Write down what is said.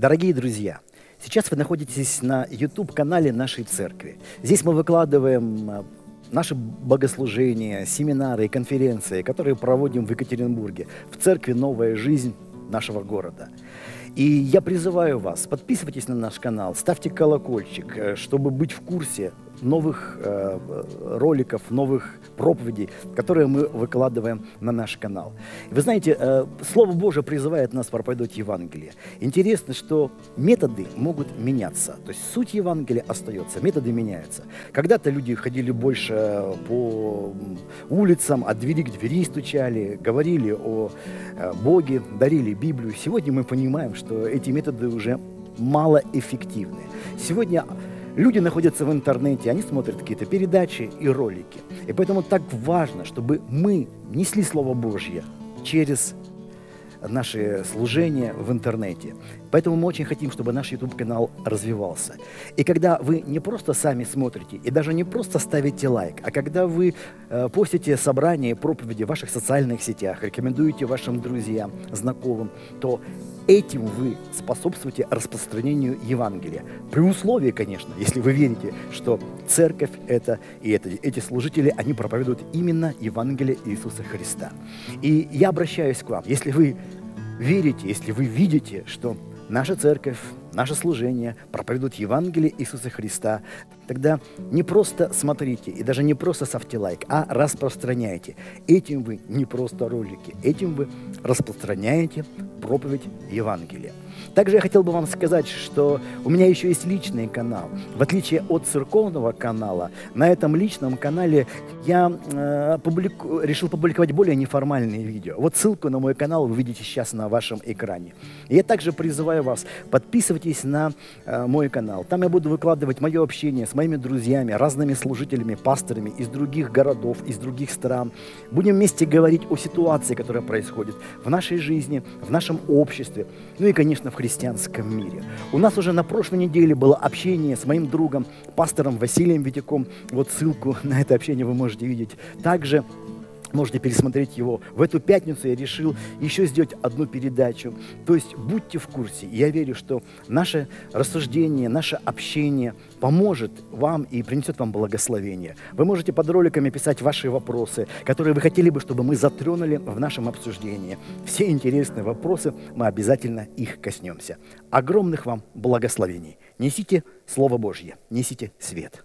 Дорогие друзья, сейчас вы находитесь на YouTube-канале нашей церкви. Здесь мы выкладываем э, наши богослужения, семинары и конференции, которые проводим в Екатеринбурге, в церкви «Новая жизнь» нашего города. И я призываю вас, подписывайтесь на наш канал, ставьте колокольчик, э, чтобы быть в курсе новых э, роликов, новых проповедей, которые мы выкладываем на наш канал. Вы знаете, э, Слово Божие призывает нас проповедовать Евангелие. Интересно, что методы могут меняться. То есть суть Евангелия остается, методы меняются. Когда-то люди ходили больше по улицам, от двери к двери стучали, говорили о э, Боге, дарили Библию. Сегодня мы понимаем, что эти методы уже малоэффективны. Сегодня Люди находятся в интернете, они смотрят какие-то передачи и ролики. И поэтому так важно, чтобы мы несли Слово Божье через наши служения в интернете. Поэтому мы очень хотим, чтобы наш YouTube-канал развивался. И когда вы не просто сами смотрите, и даже не просто ставите лайк, а когда вы э, постите собрания, проповеди в ваших социальных сетях, рекомендуете вашим друзьям, знакомым, то этим вы способствуете распространению Евангелия. При условии, конечно, если вы верите, что церковь это и это, эти служители, они проповедуют именно Евангелие Иисуса Христа. И я обращаюсь к вам, если вы верите, если вы видите, что наша церковь, наше служение проповедует Евангелие Иисуса Христа, тогда не просто смотрите и даже не просто ставьте лайк, а распространяйте. Этим вы не просто ролики, этим вы распространяете проповедь Евангелия. Также я хотел бы вам сказать, что у меня еще есть личный канал. В отличие от церковного канала, на этом личном канале я э, публику... решил публиковать более неформальные видео. Вот ссылку на мой канал вы видите сейчас на вашем экране. Я также призываю вас, подписывайтесь на э, мой канал. Там я буду выкладывать мое общение с моими друзьями, разными служителями, пасторами из других городов, из других стран. Будем вместе говорить о ситуации, которая происходит в нашей жизни, в нашем обществе, ну и, конечно, в христианском мире. У нас уже на прошлой неделе было общение с моим другом, пастором Василием Витяком. Вот ссылку на это общение вы можете видеть. Также Можете пересмотреть его. В эту пятницу я решил еще сделать одну передачу. То есть будьте в курсе. Я верю, что наше рассуждение, наше общение поможет вам и принесет вам благословение. Вы можете под роликами писать ваши вопросы, которые вы хотели бы, чтобы мы затронули в нашем обсуждении. Все интересные вопросы, мы обязательно их коснемся. Огромных вам благословений. Несите Слово Божье, несите свет.